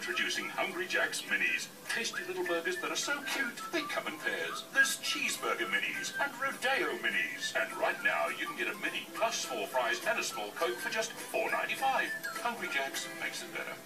Introducing Hungry Jack's Minis. Tasty little burgers that are so cute, they come in pairs. There's Cheeseburger Minis and Rodeo Minis. And right now, you can get a mini plus small fries and a small Coke for just $4.95. Hungry Jack's makes it better.